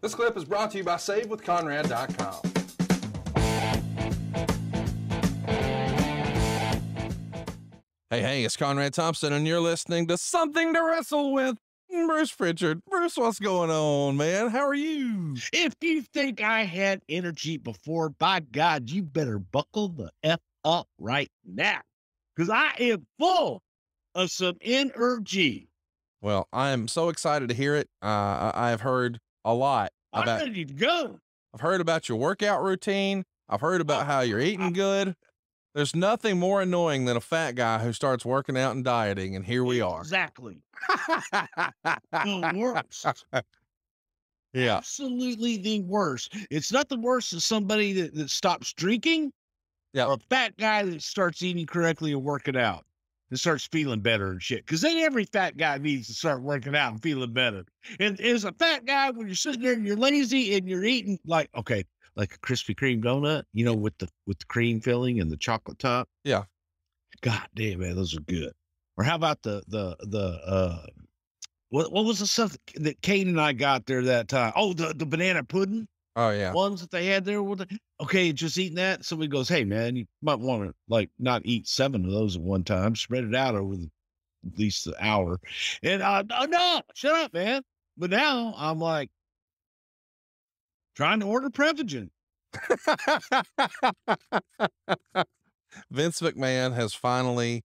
This clip is brought to you by SaveWithConrad.com. Hey, hey, it's Conrad Thompson, and you're listening to Something to Wrestle With. Bruce Prichard. Bruce, what's going on, man? How are you? If you think I had energy before, by God, you better buckle the F up right now. Because I am full of some energy. Well, I am so excited to hear it. Uh, I have heard a lot I'm about. ready to go. I've heard about your workout routine. I've heard about oh, how you're eating good. There's nothing more annoying than a fat guy who starts working out and dieting, and here we are. Exactly. the worst. Yeah. Absolutely the worst. It's not the worst as somebody that, that stops drinking Yeah. or a fat guy that starts eating correctly and working out and starts feeling better and shit. Because then every fat guy needs to start working out and feeling better. And as a fat guy, when you're sitting there and you're lazy and you're eating like, okay, like a Krispy Kreme donut, you know, with the with the cream filling and the chocolate top. Yeah. God damn, man, those are good. Or how about the the the uh what what was the stuff that Kate and I got there that time? Oh, the the banana pudding Oh yeah. ones that they had there. With the, okay, just eating that. Somebody goes, "Hey, man, you might want to like not eat seven of those at one time. Spread it out over the, at least an hour." And uh, no, no, shut up, man. But now I'm like trying to order Prevagen. Vince McMahon has finally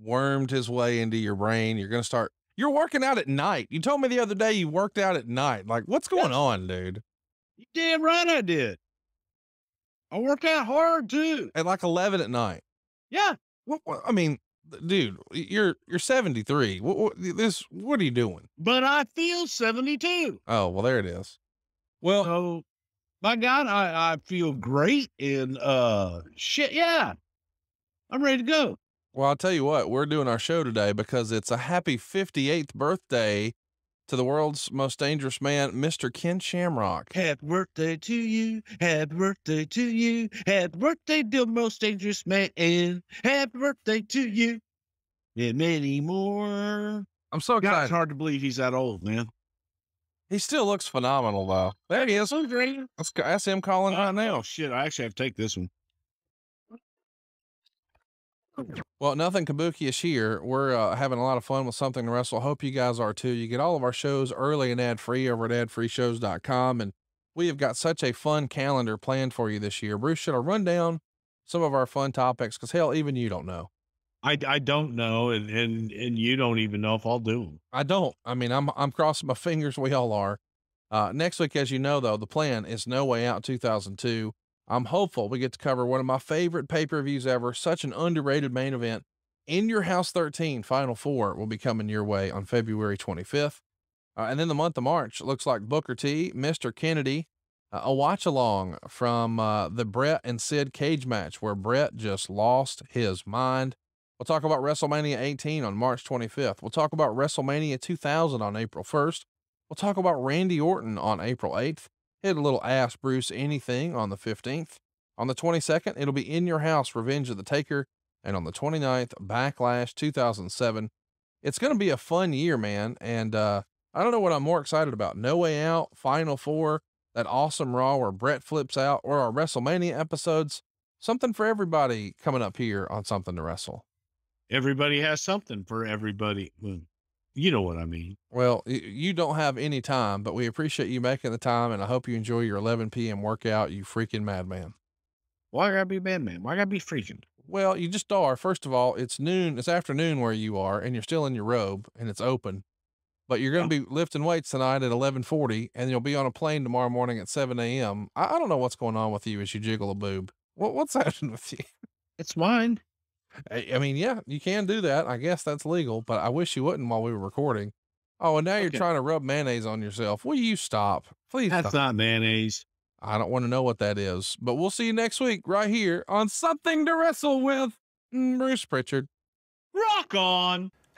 wormed his way into your brain. You're going to start, you're working out at night. You told me the other day you worked out at night. Like, what's going on, dude? You damn right I did. I work out hard too. At like 11 at night. Yeah, What, what I mean, dude, you're, you're 73. What, what, this, what are you doing? but I feel 72. Oh, well, there it is. Well, So, my God, I, I feel great and uh shit, yeah. I'm ready to go. Well, I'll tell you what, we're doing our show today because it's a happy 58th birthday to the world's most dangerous man, Mr. Ken Shamrock. Happy birthday to you. Happy birthday to you. Happy birthday, dear most dangerous man. Happy birthday to you. And many more. I'm so God, it's excited. hard to believe he's that old, man. He still looks phenomenal, though. There he is. Great. That's him calling right Oh, now. shit. I actually have to take this one. Well, nothing kabuki is here. We're uh, having a lot of fun with something to wrestle. Hope you guys are too. You get all of our shows early and ad-free over at adfreeshows.com. And we have got such a fun calendar planned for you this year. Bruce, should I run down some of our fun topics? Because hell, even you don't know. I, I don't know, and, and and you don't even know if I'll do them. I don't. I mean, I'm I'm crossing my fingers. We all are. Uh, next week, as you know, though, the plan is No Way Out 2002. I'm hopeful we get to cover one of my favorite pay per views ever. Such an underrated main event. In Your House 13 Final Four will be coming your way on February 25th. Uh, and then the month of March looks like Booker T, Mr. Kennedy, uh, a watch along from uh, the Brett and Sid cage match where Brett just lost his mind. We'll talk about WrestleMania 18 on March 25th. We'll talk about WrestleMania 2000 on April 1st. We'll talk about Randy Orton on April 8th. Hit a little ass Bruce Anything on the 15th. On the 22nd, it'll be In Your House Revenge of the Taker. And on the 29th, Backlash 2007. It's going to be a fun year, man. And uh, I don't know what I'm more excited about No Way Out, Final Four, that awesome Raw where Brett flips out, or our WrestleMania episodes. Something for everybody coming up here on Something to Wrestle. Everybody has something for everybody. Well, You know what I mean. Well, y- you don't have any time, but we appreciate you making the time, and I hope you enjoy your 11 p.m. workout, you freaking madman. Why gotta be madman? Why gotta be freaking? Well, you just are. First of all, it's noon, it's afternoon where you are, and you're still in your robe, and it's open. But you're going to oh. be lifting weights tonight at 11:40, and you'll be on a plane tomorrow morning at 7 a.m. I, I don't know what's going on with you as you jiggle a boob. What what's happening with you? It's mine. I, I mean, yeah, you can do that. I guess that's legal, but I wish you wouldn't while we were recording. Oh, and now you're trying to rub mayonnaise on yourself. Will you stop? Please That's stop. not mayonnaise. I don't want to know what that is, but we'll see you next week right here on Something to Wrestle with mm, Bruce Prichard. Rock on.